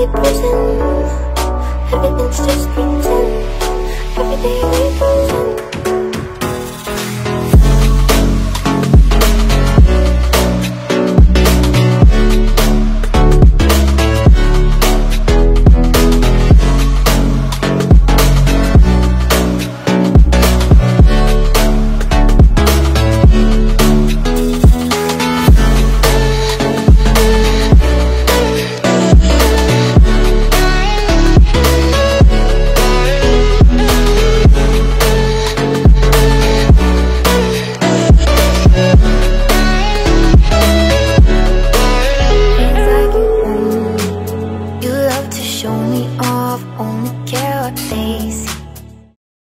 empty prison Everything's just pretend Every day we go love only care